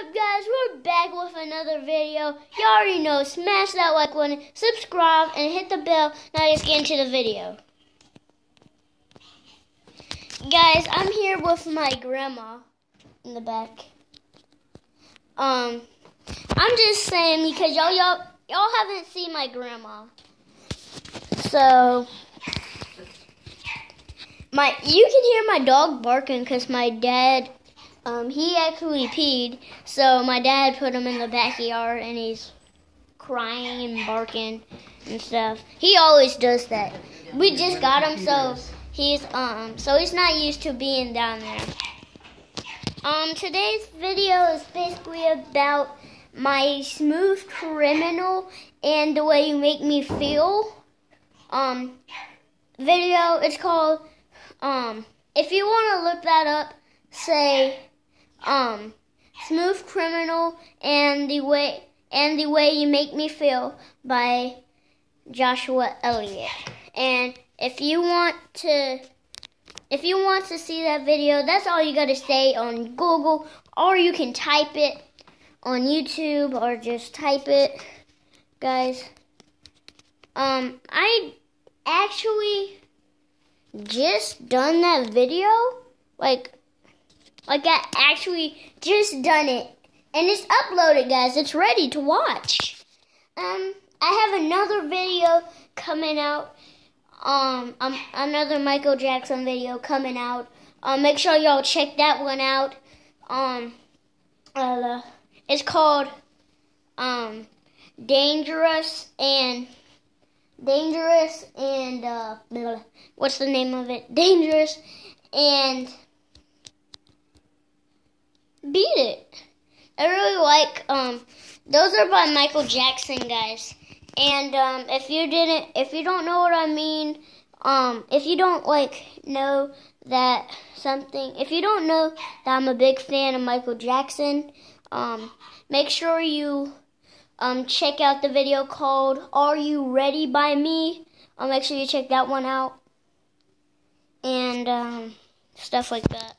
up, guys? We're back with another video. You already know, smash that like button, subscribe, and hit the bell. Now let's get into the video. Guys, I'm here with my grandma in the back. Um, I'm just saying because y'all y'all y'all haven't seen my grandma. So my you can hear my dog barking because my dad um, he actually peed, so my dad put him in the backyard and he's crying and barking and stuff. He always does that. We just got him, so he's um so he's not used to being down there. Um, today's video is basically about my smooth criminal and the way you make me feel. Um, video. It's called um. If you want to look that up, say um, Smooth Criminal and the way and the way you make me feel by Joshua Elliott. And if you want to if you want to see that video, that's all you got to say on Google or you can type it on YouTube or just type it, guys. Um I actually just done that video like like I actually just done it. And it's uploaded, guys. It's ready to watch. Um, I have another video coming out. Um, um another Michael Jackson video coming out. Um, make sure y'all check that one out. Um, uh, it's called um Dangerous and Dangerous and uh, what's the name of it? Dangerous and beat it. I really like um those are by Michael Jackson guys. And um if you didn't if you don't know what I mean, um if you don't like know that something if you don't know that I'm a big fan of Michael Jackson, um make sure you um check out the video called Are You Ready by Me. I'll make sure you check that one out. And um stuff like that.